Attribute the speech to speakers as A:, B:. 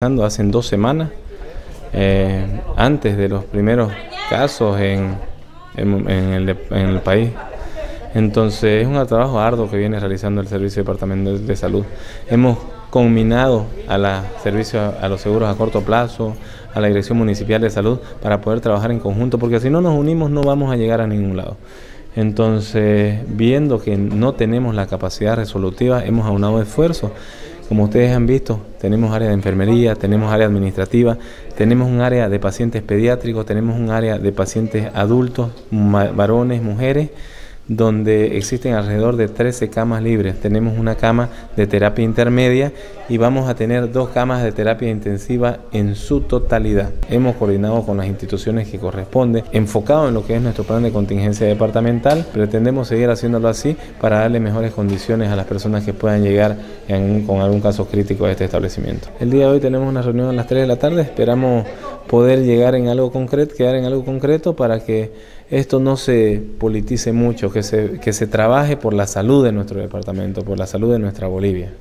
A: hace dos semanas, eh, antes de los primeros casos en, el, país. Entonces es un trabajo arduo que viene realizando el Servicio Departamental de Salud. Hemos combinado a, la servicio, a los seguros a corto plazo, a la Dirección Municipal de Salud, para poder trabajar en conjunto, porque si no nos unimos no vamos a llegar a ningún lado. Entonces, viendo que no tenemos la capacidad resolutiva, hemos aunado esfuerzos como ustedes han visto, tenemos área de enfermería, tenemos área administrativa, tenemos un área de pacientes pediátricos, tenemos un área de pacientes adultos, varones, mujeres donde existen alrededor de 13 camas libres. Tenemos una cama de terapia intermedia y vamos a tener dos camas de terapia intensiva en su totalidad. Hemos coordinado con las instituciones que corresponden, enfocado en lo que es nuestro plan de contingencia departamental. Pretendemos seguir haciéndolo así para darle mejores condiciones a las personas que puedan llegar con algún caso crítico a este establecimiento. El día de hoy tenemos una reunión a las 3 de la tarde. Esperamos poder llegar en algo concreto, quedar en algo concreto para que esto no se politice mucho, que se, que se trabaje por la salud de nuestro departamento, por la salud de nuestra Bolivia.